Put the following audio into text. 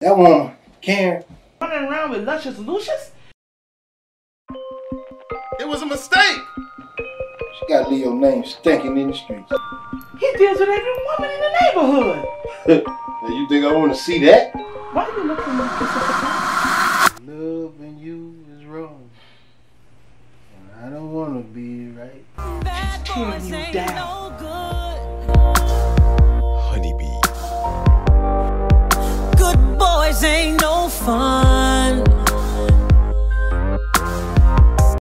That woman, Karen. Running around with Luscious Lucius? It was a mistake. She got to leave your name stinking in the streets. He deals with every woman in the neighborhood. you think I want to see that? Why are you looking at this? Loving you is wrong. And I don't want to be right. She's tearing you down. fun.